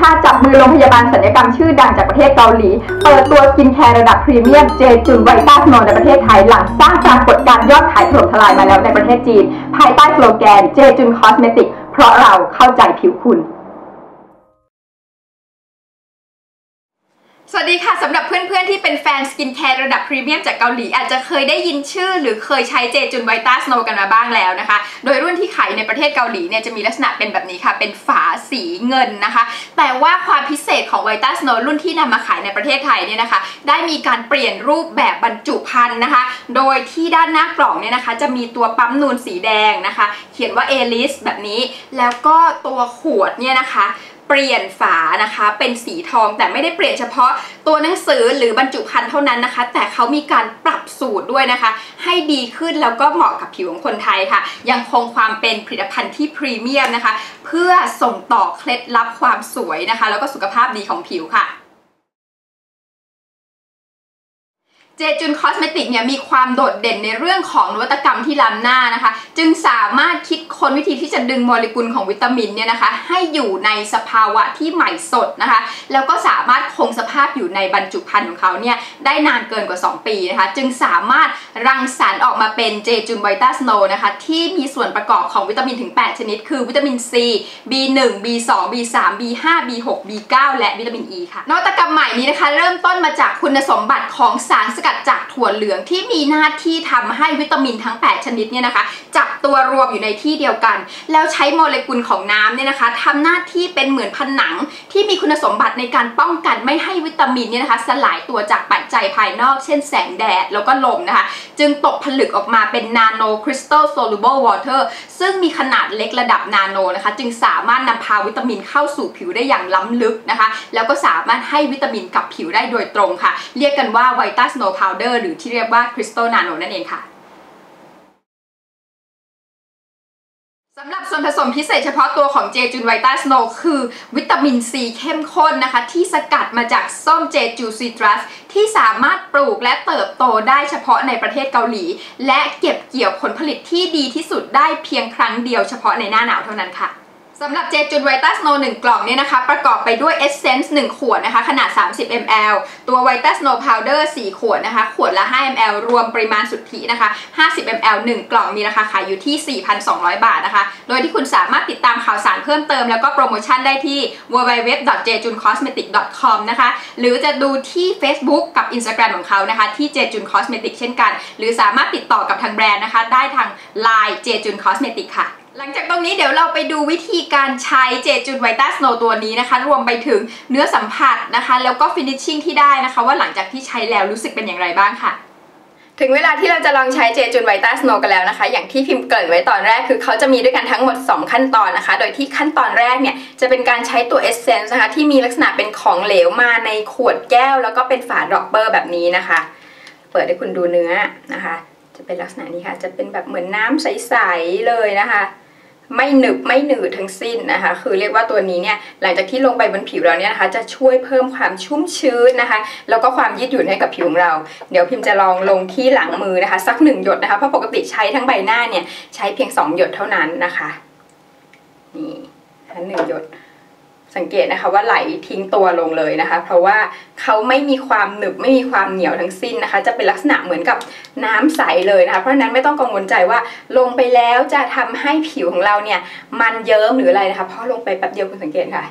ชาติจับมือโรงพยาบาลศัลยกรรมชื่อดังจากประเทศเกาหลี เปิดตัวสกินแคร์ระดับพรีเมียม Jayjun VitaSnow ในประเทศไทยหลังสร้างปรากฏการณ์ยอดขายถล่มทลายมาแล้วในประเทศจีน ภายใต้สโลแกน Jayjun Cosmetic เพราะเราเข้าใจผิวคุณ สวัสดีค่ะสำหรับเพื่อนๆ ที่เป็นแฟนสกินแคร์ระดับพรีเมียมจากเกาหลี อาจจะเคยได้ยินชื่อ หรือเคยใช้ Jayjun VitaSnow กันมาบ้างแล้วนะคะ โดยรุ่นที่ขายในประเทศเกาหลีเนี่ยจะมีลักษณะเป็นแบบนี้ค่ะ เป็นฝาสีเงินนะคะ แต่ว่าความพิเศษของไวต้าสโนรุ่นที่นำมาขายในประเทศไทยเนี่ยนะคะ ได้มีการเปลี่ยนรูปแบบบรรจุภัณฑ์นะคะ โดยที่ด้านหน้ากล่องเนี่ยนะคะ จะมีตัวปั๊มนูนสีแดงนะคะ เขียนว่าเอลิสแบบนี้ แล้วก็ตัวขวดเนี่ยนะคะ เปลี่ยนฝานะคะ เป็นสีทองแต่ไม่ได้เปลี่ยนเฉพาะตัวหนังสือหรือบรรจุภัณฑ์เท่านั้นนะคะ แต่เขามีการปรับสูตรด้วยนะคะ ให้ดีขึ้นแล้วก็เหมาะกับผิวของคนไทยค่ะ ยังคงความเป็นผลิตภัณฑ์ที่พรีเมียมนะคะ เพื่อส่งต่อเคล็ดลับความสวยนะคะ แล้วก็สุขภาพดีของผิวค่ะ เจจุนคอสเมติกเนี่ยมีความโดดเด่นในเรื่องของนวัตกรรมที่ล้ำหน้านะคะ จึงสามารถคิดค้นวิธีที่จะดึงโมเลกุลของวิตามินเนี่ยนะคะ ให้อยู่ในสภาวะที่ใหม่สดนะคะ แล้วก็สามารถคงสภาพอยู่ในบรรจุภัณฑ์ของเขาเนี่ยได้นานเกินกว่า 2 ปีนะคะ จึงสามารถรังสรรค์ออกมาเป็นเจจุนไวต้าสโนนะคะที่มีส่วนประกอบของวิตามินถึง 8 ชนิด คือวิตามิน C B1 B2 B3 B5 B6 B9 และวิตามิน E ค่ะนวัตกรรมใหม่นี้นะคะ เริ่มต้นมาจากคุณสมบัติของสารสกัดจากถั่วเหลืองที่มีหน้าที่ทำให้วิตามินทั้ง 8 ชนิดเนี่ยนะคะ จับตัวรวมอยู่ในที่เดียวกัน แล้วใช้โมเลกุลของน้ำเนี่ยนะคะทำหน้าที่เป็นเหมือนผนังที่มีคุณสมบัติในการป้องกันไม่ให้วิตามินเนี่ยนะคะ สลายตัวจากปัจจัยภายนอก เช่นแสงแดดแล้วก็ลมนะคะ จึงตกผลึกออกมาเป็น nano crystal soluble water ซึ่งมีขนาดเล็กระดับนาโนนะคะ จึงสามารถนำพาวิตามินเข้าสู่ผิวได้อย่างล้ำลึกนะคะ แล้วก็สามารถให้วิตามินกับผิวได้โดยตรงค่ะ เรียกกันว่า VitaSnow powder หรือที่เรียกว่า crystal nano นั่นเองค่ะสำหรับส่วนผสมพิเศษเฉพาะตัวของ Jayjun VitaSnow คือวิตามินซีเข้มข้นนะคะ ที่สกัดมาจากส้ม Jeju citrus ที่สามารถปลูกและเติบโตได้เฉพาะในประเทศเกาหลี และเก็บเกี่ยวผลผลิตที่ดีที่สุดได้เพียงครั้งเดียวเฉพาะในหน้าหนาวเท่านั้นค่ะ สำหรับ Jayjun VitaSnow 1กล่องเนี่ยนะคะ ประกอบไปด้วย essence 1ขวดนะคะ ขนาด 30 ml ตัว VitaSnow powder 4ขวดนะคะ ขวดละ 5 ml รวมปริมาณสุทธินะคะ 50 ml 1 กล่องมีราคาขายอยู่ที่ 4,200 บาทนะคะ โดยที่คุณสามารถติดตามข่าวสารเพิ่มเติมแล้วก็โปรโมชั่นได้ที่ www.jayjuncosmetic.com นะคะ หรือจะดูที่ Facebook กับ Instagram ของเขานะคะ ที่ Jayjun Cosmetic เช่นกัน หรือสามารถติดต่อกับทางแบรนด์นะคะ ได้ทาง Line Jayjun Cosmetic ค่ะ หลังจากตรงนี้เดี๋ยวเราไปดูวิธีการใช้ Jayjun VitaSnow ตัวนี้นะคะ รวมไปถึงเนื้อสัมผัสนะคะ แล้วก็ finishing ที่ได้นะคะ ว่าหลังจากที่ใช้แล้วรู้สึกเป็นอย่างไรบ้างค่ะ ถึงเวลาที่เราจะลองใช้ Jayjun VitaSnow กันแล้วนะคะ อย่างที่พิมพ์เกริ่นไว้ตอนแรกคือเขาจะมีด้วยกันทั้งหมด 2 ขั้นตอนนะคะ โดยที่ขั้นตอนแรกเนี่ยจะเป็นการใช้ตัว essence นะคะที่มีลักษณะเป็นของเหลวมาในขวดแก้ว แล้วก็เป็นฝา dropper แบบนี้นะคะ เปิดให้คุณดูเนื้อนะคะ จะเป็นลักษณะนี้ค่ะ จะเป็นแบบเหมือนน้ำใสๆเลยนะคะ ไม่หนึบไม่หนืดทั้งสิ้นนะคะ คือเรียกว่าตัวนี้เนี่ยหลังจากที่ลงไปบนผิวเราเนี่ยนะคะ จะช่วยเพิ่มความชุ่มชื้นนะคะ แล้วก็ความยืดหยุ่นให้กับผิวของเรา เดี๋ยวพิมจะลองลงที่หลังมือนะคะ สักหนึ่งหยดนะคะ เพราะปกติใช้ทั้งใบหน้าเนี่ยใช้เพียง2หยดเท่านั้นนะคะ นี่หนึ่งหยด สังเกตนะคะว่าไหลทิ้งตัวลงเลยนะคะ เพราะว่าเขาไม่มีความหนึบไม่มีความเหนียวทั้งสิ้นนะคะ จะเป็นลักษณะเหมือนกับน้ำใสเลยนะคะ เพราะฉะนั้นไม่ต้องกังวลใจว่าลงไปแล้วจะทำให้ผิวของเราเนี่ยมันเยิ้มหรืออะไรนะคะเพราะลงไปแป๊บเดียวคุณสังเกตค่ะ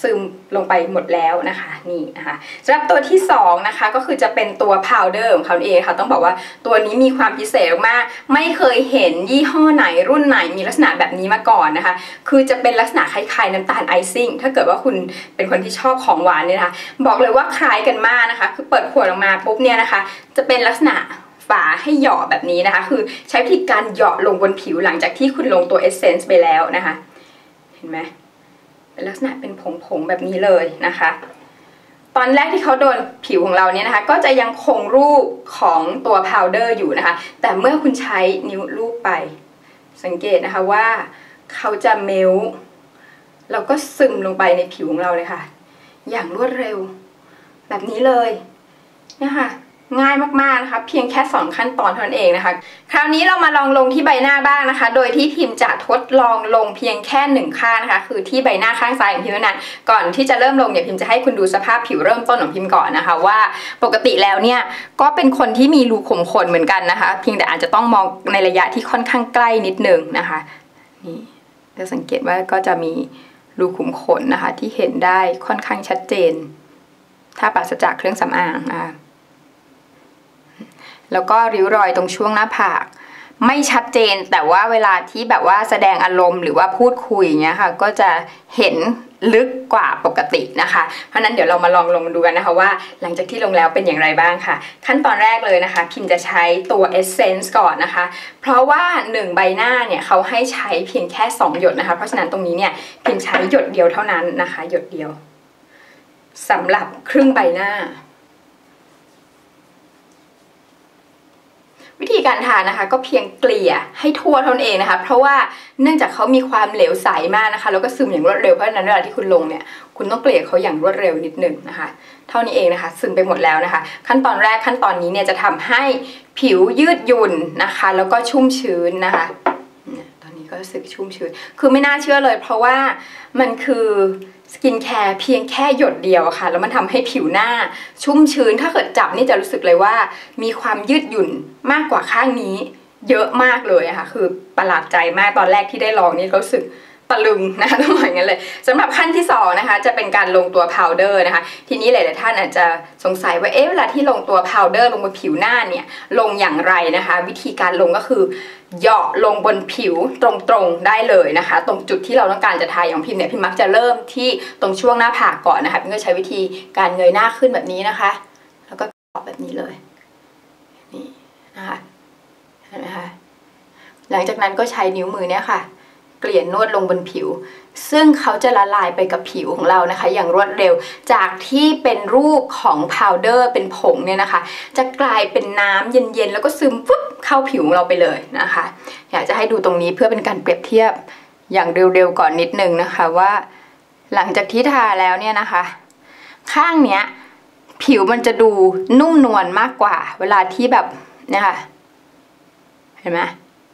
ซึมลงไปหมดแล้วนะคะนี่นะคะสำหรับตัวที่2นะคะก็คือจะเป็นตัวพาวเดอร์ของเขาเองค่ะต้องบอกว่าตัวนี้มีความพิเศษมากไม่เคยเห็นยี่ห้อไหนรุ่นไหนมีลักษณะแบบนี้มาก่อนนะคะ คือจะเป็นลักษณะคล้ายๆน้ำตาลไอซิ่งถ้าเกิดว่าคุณเป็นคนที่ชอบของหวานเนี่ยนะคะ บอกเลยว่าคล้ายกันมากนะคะ คือเปิดขวดออกมาปุ๊บเนี่ยนะคะ จะเป็นลักษณะฝาให้หยอแบบนี้นะคะ คือใช้วิธีการหยอลงบนผิวหลังจากที่คุณลงตัวเอเซนส์ไปแล้วนะคะ เห็นไหม เป็นลักษณะเป็นผงๆแบบนี้เลยนะคะ ตอนแรกที่เขาโดนผิวของเราเนี่ยนะคะ ก็จะยังคงรูปของตัวพาวเดอร์อยู่นะคะ แต่เมื่อคุณใช้นิ้วลูบไป สังเกตนะคะว่าเขาจะเมลแล้วก็ซึมลงไปในผิวของเราเลยค่ะ อย่างรวดเร็ว แบบนี้เลยนะคะ ง่ายมากๆนะคะเพียงแค่ 2 ขั้นตอนเท่านั้นเองนะคะ คราวนี้เรามาลองลงที่ใบหน้าบ้างนะคะ โดยที่พิมพ์จะทดลองลงเพียงแค่หนึ่งข้างนะคะคือที่ใบหน้าข้างซ้ายของพิมพ์นั้นก่อนที่จะเริ่มลงเนี่ยพิมพ์จะให้คุณดูสภาพผิวเริ่มต้นของพิมพ์ก่อนนะคะ ว่าปกติแล้วเนี่ยก็เป็นคนที่มีรูขุมขนเหมือนกันนะคะ เพียงแต่อาจจะต้องมองในระยะที่ค่อนข้างใกล้นิดนึงนะคะนี่จะสังเกตว่าก็จะมีรูขุมขนนะคะ ที่เห็นได้ค่อนข้างชัดเจน ถ้าปราศจากเครื่องสำอางนะคะ แล้วก็ริ้วรอยตรงช่วงหน้าผาก ไม่ชัดเจนแต่ว่าเวลาที่แบบว่าแสดงอารมณ์หรือว่าพูดคุยอย่างเงี้ยค่ะ ก็จะเห็นลึกกว่าปกตินะคะ เพราะนั้นเดี๋ยวเรามาลองลงดูกันนะคะว่า หลังจากที่ลงแล้วเป็นอย่างไรบ้างค่ะ ขั้นตอนแรกเลยนะคะ พิมจะใช้ตัว Essence ก่อนนะคะ เพราะว่า 1 ใบหน้าเนี่ยเขาให้ใช้เพียงแค่ 2 หยดนะคะ เพราะฉะนั้นตรงนี้เนี่ยพิมใช้หยดเดียวเท่านั้นนะคะ หยดเดียวสำหรับครึ่งใบหน้า วิธีการทานนะคะ ก็เพียงเกลี่ยให้ทั่วเท่านั้นเองนะคะ เพราะว่าเนื่องจากเขามีความเหลวใสมากนะคะ แล้วก็ซึมอย่างรวดเร็วเพราะฉะนั้นเวลาที่คุณลงเนี่ยคุณต้องเกลี่ยเขาอย่างรวดเร็วนิดนึงนะคะ เท่านี้เองนะคะ ซึมไปหมดแล้วนะคะ ขั้นตอนแรกขั้นตอนนี้เนี่ยจะทำให้ผิวยืดหยุ่นนะคะ แล้วก็ชุ่มชื้นนะคะตอนนี้ก็รู้สึกชุ่มชื้นคือไม่น่าเชื่อเลย เพราะว่ามันคือ สกินแคร์เพียงแค่หยดเดียวค่ะ แล้วมันทำให้ผิวหน้าชุ่มชื้น ถ้าเกิดจับนี่จะรู้สึกเลยว่า มีความยืดหยุ่นมากกว่าข้างนี้ เยอะมากเลยค่ะ คือประหลาดใจมากตอนแรกที่ได้ลองนี่รู้สึก ตะลึงนะคะต้องบอกอย่างนั้นเลยสำหรับขั้นที่2นะคะจะเป็นการลงตัว powder นะคะทีนี้หลายๆท่านอาจจะสงสัยว่าเอ๊ะเวลาที่ลงตัว powder ลงบนผิวหน้าเนี่ยลงอย่างไรนะคะ วิธีการลงก็คือเหยาะลงบนผิวตรงๆได้เลยนะคะ ตรงจุดที่เราต้องการจะทายอย่างพิมพ์เนี่ยพิมมักจะเริ่มที่ตรงช่วงหน้าผากก่อนนะคะพิมก็ใช้วิธีการเงยหน้าขึ้นแบบนี้นะคะ แล้วก็เกาะแบบนี้เลยนี่นะคะเห็นไหมคะหลังจากนั้นก็ใช้นิ้วมือเนี่ยค่ะ เกลี่ยนนวดลงบนผิว ซึ่งเขาจะละลายไปกับผิวของเรานะคะ อย่างรวดเร็วจากที่เป็นรูปของพาวเดอร์เป็นผงเนี่ยนะคะ จะกลายเป็นน้ำเย็นๆ แล้วก็ซึมปุ๊บเข้าผิวของเราไปเลยนะคะ อยากจะให้ดูตรงนี้เพื่อเป็นการเปรียบเทียบอย่างเร็วๆก่อนนิดนึงนะคะว่า หลังจากที่ทาแล้วเนี่ยนะคะ ข้างเนี้ยผิวมันจะดูนุ่มนวลมากกว่า เวลาที่แบบเนี่ยค่ะเห็นไหม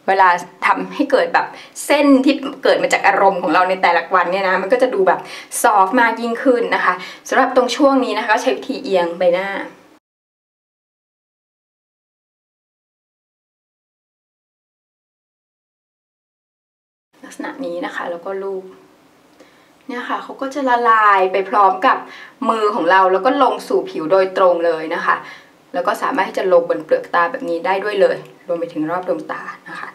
เวลาทำให้เกิดแบบเส้นที่เกิดมาจากอารมณ์ของเราในแต่ละวันเนี่ยนะมันก็จะดูแบบซอฟต์มากยิ่งขึ้นนะคะสำหรับตรงช่วงนี้นะคะก็ใช้วิธีเอียงใบหน้าลักษณะนี้นะคะแล้วก็ลูบเนี่ยค่ะเขาก็จะละลายไปพร้อมกับมือของเราแล้วก็ลงสู่ผิวโดยตรงเลยนะคะ แล้วก็สามารถที่จะลงบนเปลือกตาแบบนี้ได้ด้วยเลย รวมไปถึงรอบดวงตานะคะ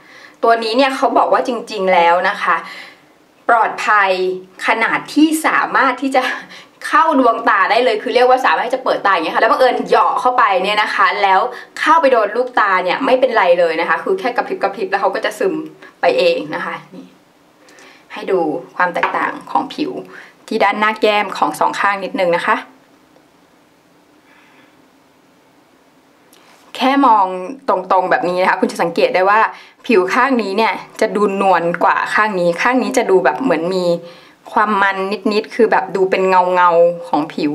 ตัวนี้เนี่ยเขาบอกว่าจริงๆแล้วนะคะ ปลอดภัยขนาดที่สามารถที่จะเข้าดวงตาได้เลยคือเรียกว่าสามารถที่จะเปิดตาอย่างเงี้ยค่ะแล้วบังเอิญเหยาะเข้าไปเนี่ยนะคะ แล้วเข้าไปโดนลูกตาเนี่ยไม่เป็นไรเลยนะคะ คือแค่กระพริบกระพริบแล้วเขาก็จะซึมไปเองนะคะนี่ให้ดูความแตกต่างของผิวที่ด้านหน้าแก้มของสองข้างนิดนึงนะคะ แค่มองตรงๆแบบนี้นะคะ คุณจะสังเกตได้ว่าผิวข้างนี้เนี่ยจะดูนวลกว่าข้างนี้ ข้างนี้จะดูแบบเหมือนมีความมันนิดๆ คือแบบดูเป็นเงาเงาๆของผิว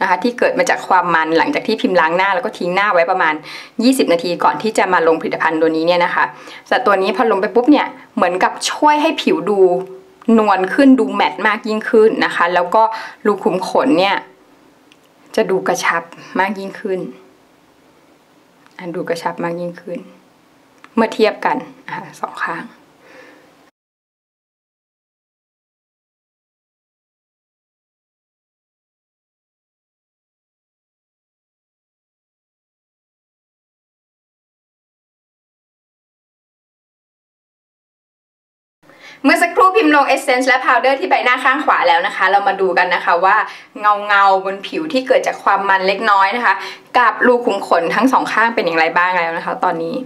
นะคะที่เกิดมาจากความมันหลังจากที่พิมพ์ล้างหน้าแล้วก็ทิ้งหน้าไว้ประมาณ 20 นาทีก่อนที่จะมาลงผลิตภัณฑ์ตัวนี้เนี่ยนะคะแต่ตัวนี้พอลงไปปุ๊บเนี่ยเหมือนกับช่วยให้ผิวดูนวลขึ้นดูแมตต์มากยิ่งขึ้นนะคะ แล้วก็รูขุมขนเนี่ยจะดูกระชับมากยิ่งขึ้น ดูกระชับมากยิ่งขึ้น เมื่อเทียบกันสองข้างเมื่อสัก พิมพ์ลง Essence และ Powder ที่ใบหน้าข้างขวาแล้วนะคะ เรามาดูกันนะคะว่าเงาเงาบนผิวที่เกิดจากความมันเล็กน้อยนะคะ กับรูขุมขนทั้งสองข้างเป็นอย่างไรบ้างแล้วนะคะ ตอนนี้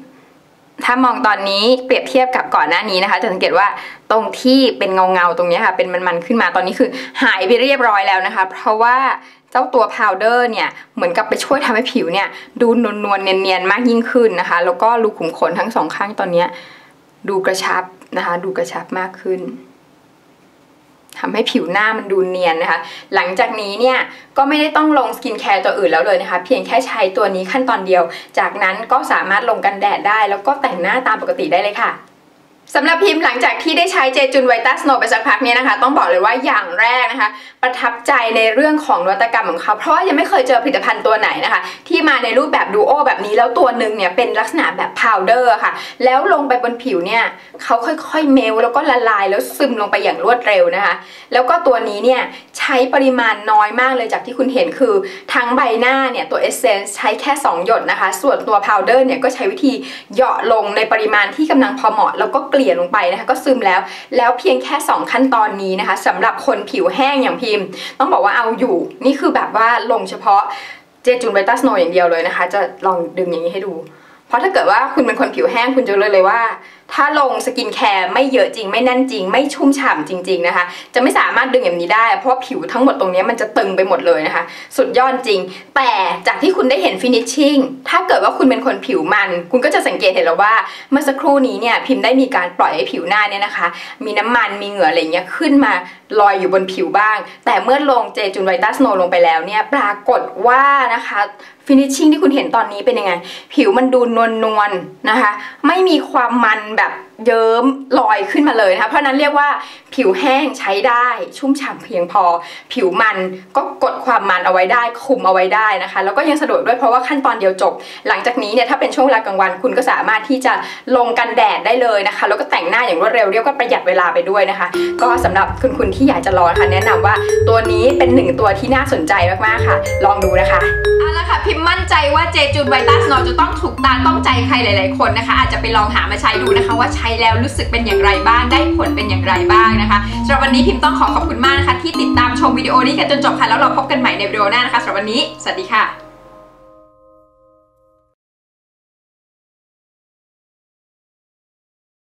ถ้ามองตอนนี้เปรียบเทียบกับก่อนหน้านี้นะคะ จะสังเกตว่าตรงที่เป็นเงาเงาตรงนี้ค่ะ เป็นมันๆขึ้นมาตอนนี้คือหายไปเรียบร้อยแล้วนะคะ เพราะว่าเจ้าตัวพาวเดอร์เนี่ยเหมือนกับไปช่วยทำให้ผิวเนี่ย ดูนวลๆเนียนๆมากยิ่งขึ้นนะคะ แล้วก็รูขุมขนทั้งสองข้างตอนนี้ ดูกระชับนะคะ ดูกระชับมากขึ้นทำให้ผิวหน้ามันดูเนียนนะคะ หลังจากนี้เนี่ยก็ไม่ได้ต้องลงสกินแคร์ตัวอื่นแล้วเลยนะคะ เพียงแค่ใช้ตัวนี้ขั้นตอนเดียว จากนั้นก็สามารถลงกันแดดได้ แล้วก็แต่งหน้าตามปกติได้เลยค่ะ สำหรับพิมพ์หลังจากที่ได้ใช้ Jayjun VitaSnow ไปสักพักนี้นะคะ ต้องบอกเลยว่าอย่างแรกนะคะ ประทับใจในเรื่องของนวัตกรรมของเขา เพราะว่ายังไม่เคยเจอผลิตภัณฑ์ตัวไหนนะคะ ที่มาในรูปแบบดูโอแบบนี้แล้วตัวหนึ่งเนี่ยเป็นลักษณะแบบ powder ค่ะ แล้วลงไปบนผิวเนี่ยเขาค่อยๆ melt แล้วก็ละลายแล้วซึมลงไปอย่างรวดเร็วนะคะ แล้วก็ตัวนี้เนี่ยใช้ปริมาณน้อยมากเลยจากที่คุณเห็นคือทั้งใบหน้าเนี่ยตัวเอเซนส์ใช้แค่ 2 หยดนะคะ ส่วนตัวพาวเดอร์เนี่ยก็ใช้วิธีเหยาะลงในปริมาณที่กำลังพอเหมาะแล้วก็กลี่ยลงไปนะคะก็ซึมแล้ว แล้วเพียงแค่ 2 ขั้นตอนนี้นะคะสำหรับคนผิวแห้งอย่างพิมพ์ ต้องบอกว่าเอาอยู่นี่คือแบบว่าลงเฉพาะเจจูนไบตัสโนอย่างเดียวเลยนะคะ จะลองดึงอย่างนี้ให้ดู เพราะถ้าเกิดว่าคุณเป็นคนผิวแห้งคุณจะเลยเลยว่า ถ้าลงสกินแคร์ไม่เยอะจริง ไม่แน่นจริง ไม่ชุ่มฉ่ำจริง ๆนะคะ จะไม่สามารถดึงอย่างนี้ได้ เพราะผิวทั้งหมดตรงนี้มันจะตึงไปหมดเลยนะคะ สุดยอดจริง แต่จากที่คุณได้เห็น finishing ถ้าเกิดว่าคุณเป็นคนผิวมัน คุณก็จะสังเกตเห็นแล้วว่า เมื่อสักครู่นี้เนี่ยพิมพ์ได้มีการปล่อยให้ผิวหน้าเนี่ยนะคะ มีน้ำมันมีเหงื่ออะไรเงี้ยขึ้นมาลอยอยู่บนผิวบ้าง แต่เมื่อลง Jayjun VitaSnow ลงไปแล้วเนี่ยปรากฏว่านะคะ finishing ที่คุณเห็นตอนนี้เป็นยังไง ผิวมันดูนวลนวลๆนะคะ ไม่มีความมันแบบเยิ้มลอยขึ้นมาเลยนะคะเพราะนั้นเรียกว่าผิวแห้งใช้ได้ชุ่มฉ่ำเพียงพอ ผิวมันก็กดความมันเอาไว้ได้ คุมเอาไว้ได้นะคะ แล้วก็ยังสะดวกด้วยเพราะว่าขั้นตอนเดียวจบ หลังจากนี้เนี่ยถ้าเป็นช่วงเวลากลางวันคุณก็สามารถที่จะลงกันแดดได้เลยนะคะ แล้วก็แต่งหน้าอย่างรวดเร็วเรียกว่าประหยัดเวลาไปด้วยนะคะ ก็สำหรับคุณคุณที่อยากจะลองนะคะแนะนำว่าตัวนี้เป็นหนึ่งตัวที่น่าสนใจมากๆค่ะ ลองดูนะคะเอาละค่ะ พิมมั่นใจว่าเจจูนไวต้าสโนจะต้องถูกตาต้องใจใครหลาย ๆ คนนะคะ อาจจะไปลองหามาใช้ดูนะคะ ว่าใช้แล้วรู้สึกเป็นอย่างไรบ้าง ได้ผลเป็นอย่างไรบ้างนะคะสำหรับวันนี้พิมต้องขอขอบคุณมากนะคะที่ติดตามชมวิดีโอนี้กันจนจบค่ะแล้วเราพบกันใหม่ในวิดีโอหน้านะคะสำหรับวันนี้สวัสดีค่ะ